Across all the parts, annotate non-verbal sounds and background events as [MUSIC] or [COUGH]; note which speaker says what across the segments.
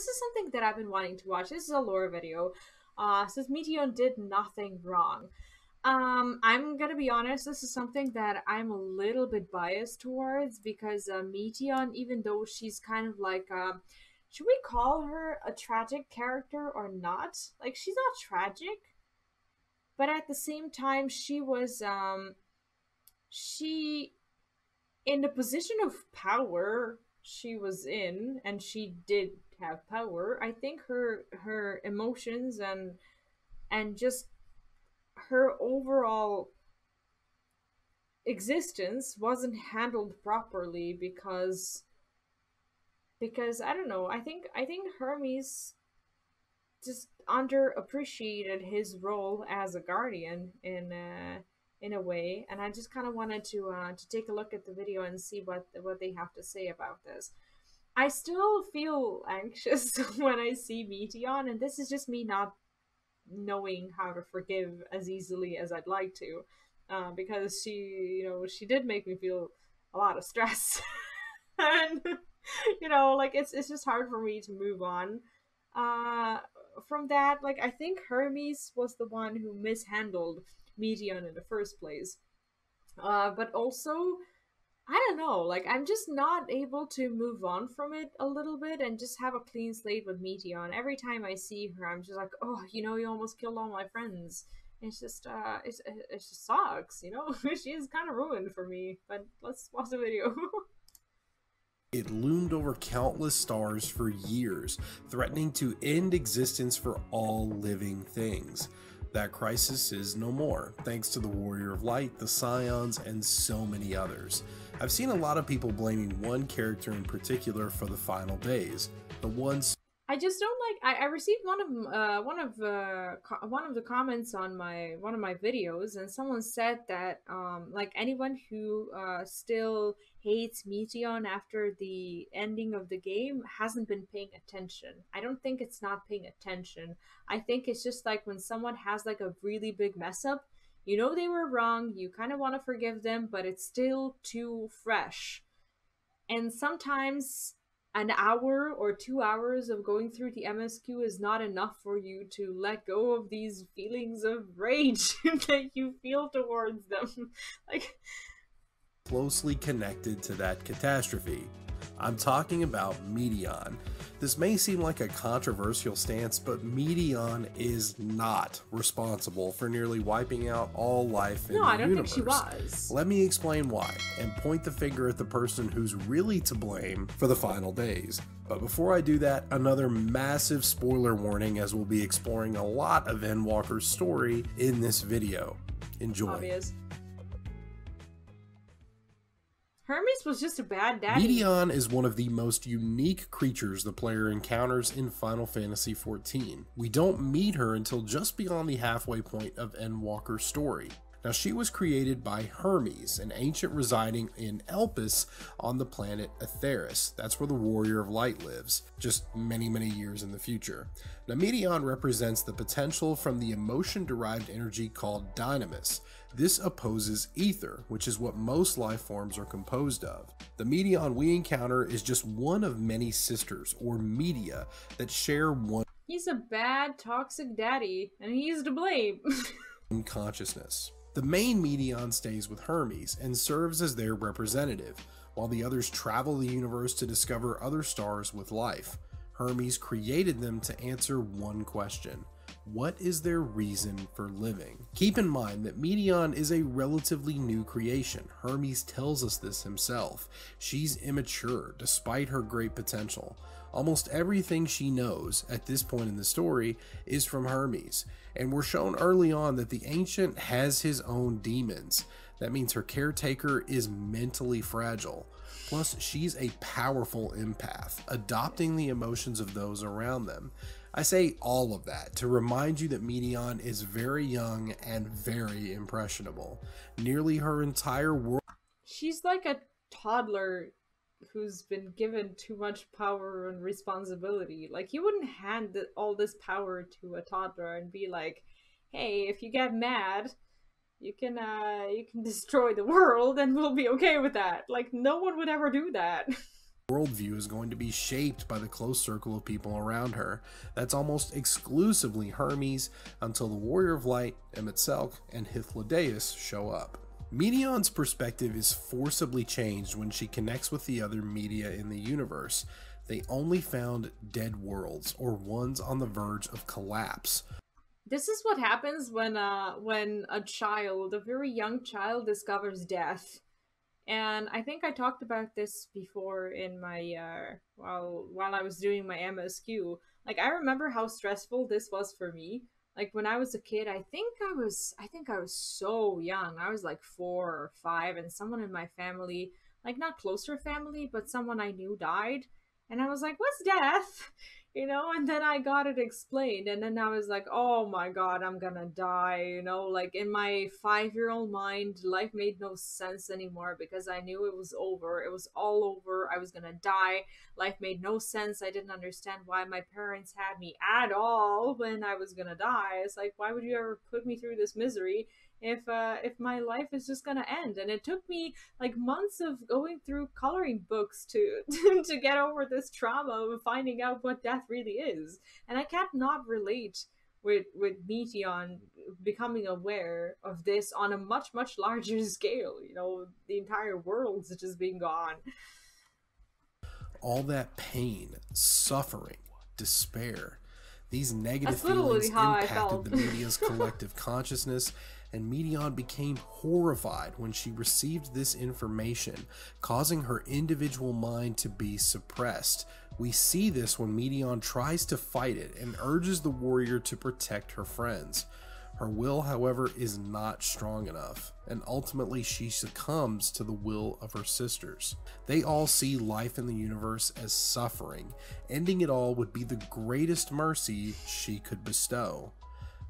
Speaker 1: this is something that I've been wanting to watch. This is a lore video. Uh, says Meteion did nothing wrong. Um, I'm gonna be honest. This is something that I'm a little bit biased towards because uh, Meteion, even though she's kind of like, um, should we call her a tragic character or not? Like, she's not tragic, but at the same time, she was, um, she, in the position of power she was in, and she did have power. I think her her emotions and and just her overall existence wasn't handled properly because because I don't know, I think I think Hermes just underappreciated his role as a guardian in uh in a way and I just kind of wanted to uh to take a look at the video and see what what they have to say about this. I still feel anxious [LAUGHS] when I see Meteion and this is just me not knowing how to forgive as easily as I'd like to, uh, because she, you know, she did make me feel a lot of stress, [LAUGHS] and you know, like it's it's just hard for me to move on. Uh, from that, like I think Hermes was the one who mishandled Meteion in the first place. Uh, but also I don't know, like I'm just not able to move on from it a little bit and just have a clean slate with Meteion. Every time I see her, I'm just like, oh, you know, you almost killed all my friends. It's just, uh, it's, it just sucks, you know? [LAUGHS] she is kind of ruined for me, but let's watch the video. [LAUGHS]
Speaker 2: It loomed over countless stars for years, threatening to end existence for all living things. That crisis is no more, thanks to the Warrior of Light, the Scions, and so many others. I've seen a lot of people blaming one character in particular for the final days. The ones
Speaker 1: I just don't like. I, I received one of uh, one of uh, co- one of the comments on my one of my videos, and someone said that um, like anyone who uh, still hates Meteion after the ending of the game hasn't been paying attention. I don't think it's not paying attention. I think it's just like when someone has like a really big mess up you know they were wrong, you kind of want to forgive them, but it's still too fresh. And sometimes an hour or two hours of going through the MSQ is not enough for you to let go of these feelings of rage [LAUGHS] that you feel towards them. [LAUGHS] like
Speaker 2: closely connected to that catastrophe. I'm talking about Meteion. This may seem like a controversial stance, but Meteion is not responsible for nearly wiping out all life in
Speaker 1: no,
Speaker 2: the
Speaker 1: I don't
Speaker 2: universe.
Speaker 1: think she was.
Speaker 2: Let me explain why, and point the finger at the person who's really to blame for the final days. But before I do that, another massive spoiler warning as we'll be exploring a lot of Endwalker's story in this video. Enjoy.
Speaker 1: Obvious. Hermes was just a bad daddy.
Speaker 2: Meteion is one of the most unique creatures the player encounters in Final Fantasy XIV. We don't meet her until just beyond the halfway point of Endwalker's story. Now, she was created by Hermes, an ancient residing in Elpis on the planet Etheirys. That's where the Warrior of Light lives, just many, many years in the future. Now, Meteion represents the potential from the emotion derived energy called dynamis. This opposes ether, which is what most life forms are composed of. The Meteion we encounter is just one of many sisters, or media, that share one.
Speaker 1: He's a bad, toxic daddy, and he's to blame. [LAUGHS]
Speaker 2: consciousness. The main Meteion stays with Hermes and serves as their representative, while the others travel the universe to discover other stars with life. Hermes created them to answer one question what is their reason for living? Keep in mind that Meteion is a relatively new creation. Hermes tells us this himself. She's immature despite her great potential. Almost everything she knows at this point in the story is from Hermes, and we're shown early on that the Ancient has his own demons. That means her caretaker is mentally fragile. Plus, she's a powerful empath, adopting the emotions of those around them. I say all of that to remind you that Meteion is very young and very impressionable. Nearly her entire world.
Speaker 1: She's like a toddler who's been given too much power and responsibility. Like you wouldn't hand all this power to a toddler and be like, "Hey, if you get mad, you can uh you can [LAUGHS] destroy the world and we'll be okay with that." Like no one would ever do that. [LAUGHS]
Speaker 2: worldview is going to be shaped by the close circle of people around her. That's almost exclusively Hermes until the Warrior of Light, Emet-Selch, and Hythlodaeus show up. Meteion's perspective is forcibly changed when she connects with the other media in the universe. They only found dead worlds or ones on the verge of collapse.
Speaker 1: This is what happens when uh when a child, a very young child discovers death. And I think I talked about this before in my uh while while I was doing my MSQ. Like I remember how stressful this was for me like when I was a kid, I think I was I think I was so young. I was like 4 or 5 and someone in my family, like not closer family, but someone I knew died. And I was like, "What's death?" You know and then i got it explained and then i was like oh my god i'm gonna die you know like in my five year old mind life made no sense anymore because i knew it was over it was all over i was gonna die life made no sense i didn't understand why my parents had me at all when i was gonna die it's like why would you ever put me through this misery if uh, if my life is just gonna end. And it took me like months of going through coloring books to [LAUGHS] to get over this trauma of finding out what death really is. And I can't not relate with with Meteion becoming aware of this on a much much larger [LAUGHS] scale. You know, the entire world's just being gone.
Speaker 2: All that pain, suffering, despair. These negative feelings impacted the media's collective consciousness [LAUGHS] and Meteion became horrified when she received this information, causing her individual mind to be suppressed. We see this when Meteion tries to fight it and urges the warrior to protect her friends. Her will, however, is not strong enough, and ultimately she succumbs to the will of her sisters. They all see life in the universe as suffering. Ending it all would be the greatest mercy she could bestow.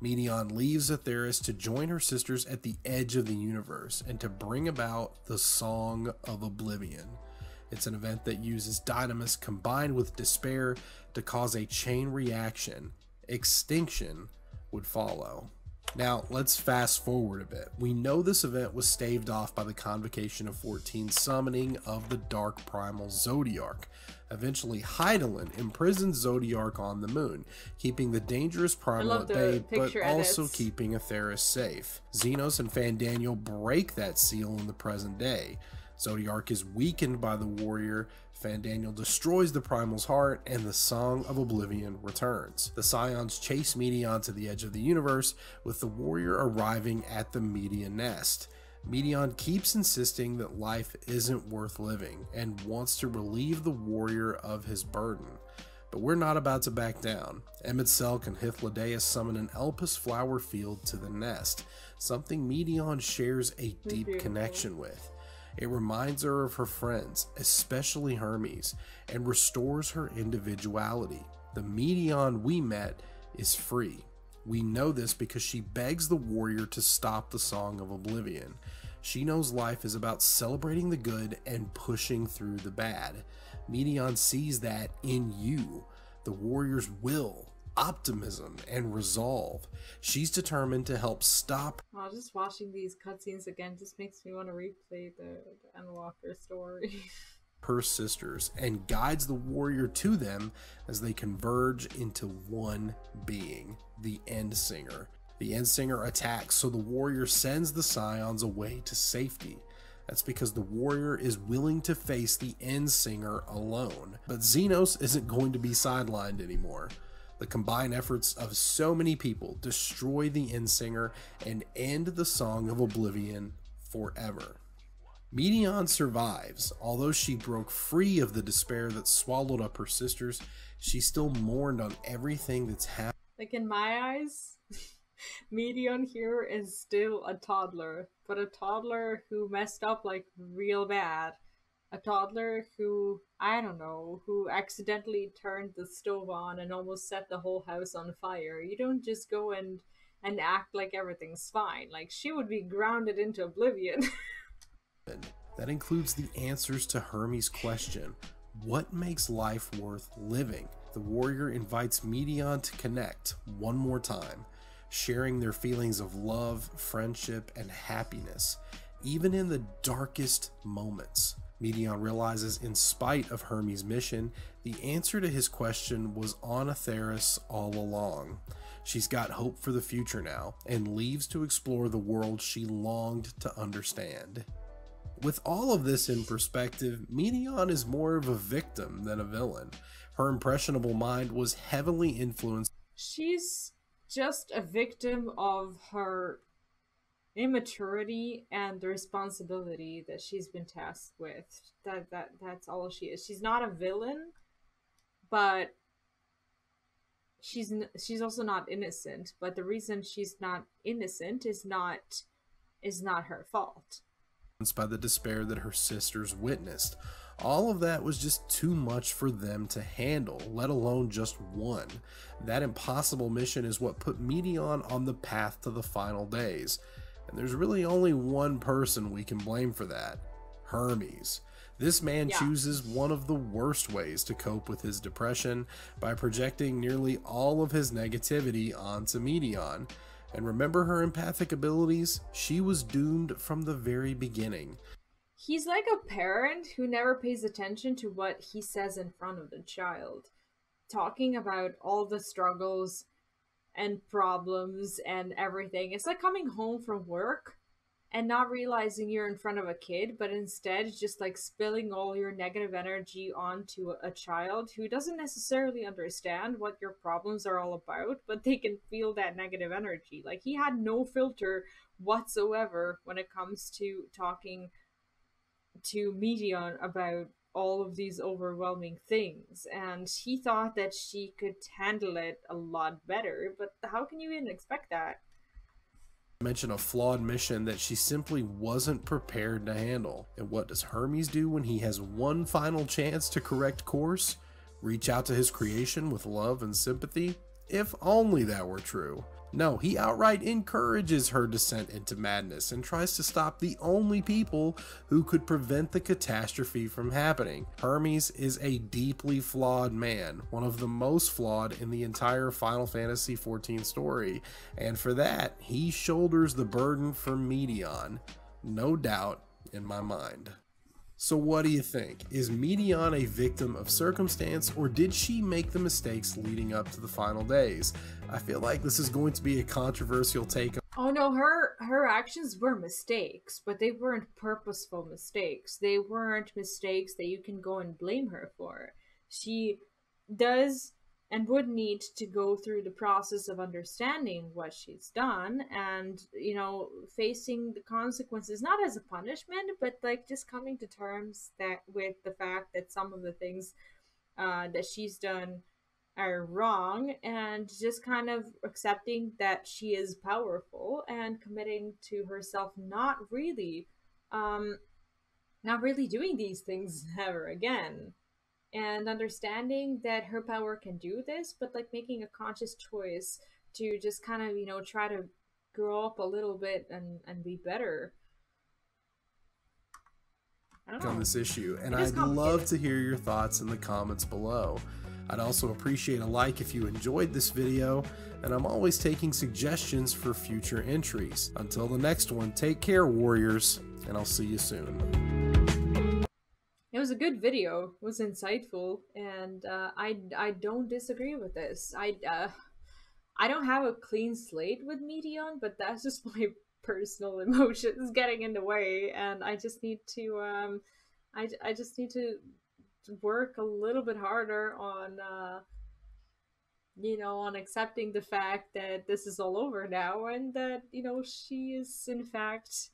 Speaker 2: Meteion leaves Etheirys to join her sisters at the edge of the universe and to bring about the Song of Oblivion. It's an event that uses Dynamis combined with despair to cause a chain reaction. Extinction would follow. Now, let's fast forward a bit. We know this event was staved off by the Convocation of 14 summoning of the Dark Primal Zodiark, Eventually, Hydaelyn imprisons Zodiark on the moon, keeping the dangerous primal at bay, but edits. also keeping Etheirys safe. Zenos and Fandaniel break that seal in the present day. Zodiark is weakened by the warrior, Fandaniel destroys the primal's heart, and the Song of Oblivion returns. The Scions chase Meteion to the edge of the universe, with the warrior arriving at the Media Nest. Meteion keeps insisting that life isn't worth living and wants to relieve the warrior of his burden. But we're not about to back down. Emet-Selch and Hythlodaeus summon an Elpis flower field to the nest, something Meteion shares a deep connection with. It reminds her of her friends, especially Hermes, and restores her individuality. The Meteion we met is free. We know this because she begs the warrior to stop the Song of Oblivion. She knows life is about celebrating the good and pushing through the bad. Meteion sees that in you, the warrior's will, optimism, and resolve. She's determined to help stop.
Speaker 1: Just watching these cutscenes again just makes me want to replay the, the Endwalker story. [LAUGHS]
Speaker 2: her sisters and guides the warrior to them as they converge into one being, the End Singer. The End Singer attacks, so the warrior sends the Scions away to safety. That's because the warrior is willing to face the End Singer alone. But Zenos isn't going to be sidelined anymore. The combined efforts of so many people destroy the End Singer and end the Song of Oblivion forever. Meteion survives. Although she broke free of the despair that swallowed up her sisters, she still mourned on everything that's happened.
Speaker 1: Like in my eyes, [LAUGHS] Meteion here is still a toddler, but a toddler who messed up like real bad. A toddler who, I don't know, who accidentally turned the stove on and almost set the whole house on fire. You don't just go and and act like everything's fine. Like she would be grounded into oblivion. [LAUGHS]
Speaker 2: that includes the answers to Hermes' question What makes life worth living? The warrior invites Meteion to connect one more time, sharing their feelings of love, friendship, and happiness, even in the darkest moments. Meteion realizes, in spite of Hermes' mission, the answer to his question was on Etheirys all along. She's got hope for the future now, and leaves to explore the world she longed to understand. With all of this in perspective, Meteion is more of a victim than a villain. Her impressionable mind was heavily influenced.
Speaker 1: She's just a victim of her immaturity and the responsibility that she's been tasked with. That that that's all she is. She's not a villain, but she's she's also not innocent. But the reason she's not innocent is not is not her fault.
Speaker 2: By the despair that her sisters witnessed. All of that was just too much for them to handle, let alone just one. That impossible mission is what put Meteion on the path to the final days. And there's really only one person we can blame for that Hermes. This man yeah. chooses one of the worst ways to cope with his depression by projecting nearly all of his negativity onto Meteion. And remember her empathic abilities? She was doomed from the very beginning.
Speaker 1: He's like a parent who never pays attention to what he says in front of the child, talking about all the struggles and problems and everything. It's like coming home from work and not realizing you're in front of a kid, but instead just like spilling all your negative energy onto a child who doesn't necessarily understand what your problems are all about, but they can feel that negative energy. Like he had no filter whatsoever when it comes to talking to Meteion about all of these overwhelming things. And he thought that she could handle it a lot better but how can you even expect that?
Speaker 2: Mention a flawed mission that she simply wasn't prepared to handle. And what does hermes do when he has one final chance to correct course? Reach out to his creation with love and sympathy? If only that were true no, he outright encourages her descent into madness and tries to stop the only people who could prevent the catastrophe from happening. Hermes is a deeply flawed man, one of the most flawed in the entire Final Fantasy XIV story, and for that, he shoulders the burden for Meteion, No doubt in my mind. So what do you think? Is Meteion a victim of circumstance or did she make the mistakes leading up to the final days? I feel like this is going to be a controversial take.
Speaker 1: Oh no, her her actions were mistakes, but they weren't purposeful mistakes. They weren't mistakes that you can go and blame her for. She does and would need to go through the process of understanding what she's done and you know facing the consequences not as a punishment but like just coming to terms that with the fact that some of the things uh, that she's done are wrong and just kind of accepting that she is powerful and committing to herself not really um not really doing these things [LAUGHS] ever again and understanding that her power can do this, but like making a conscious choice to just kind of, you know, try to grow up a little bit and, and be better.
Speaker 2: on this issue, and I'd love to hear your thoughts in the comments below. I'd also appreciate a like if you enjoyed this video, and I'm always taking suggestions for future entries. Until the next one, take care, warriors, and I'll see you soon.
Speaker 1: Was a good video. It was insightful, and uh, I I don't disagree with this. I uh, I don't have a clean slate with Meteion, but that's [LAUGHS] just my personal emotions getting in the way, and I just need to um, I I just need to work a little bit harder on uh, you know, on accepting the fact that this is all over now, and that you know she is in fact.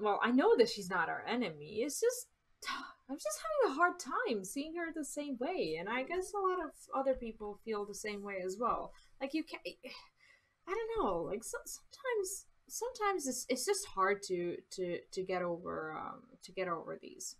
Speaker 1: Well, I know that she's not our enemy. It's just I'm just having a hard time seeing her the same way, and I guess a lot of other people feel the same way as well. Like you can't, I don't know. Like so, sometimes, sometimes it's it's just hard to to to get over um to get over these.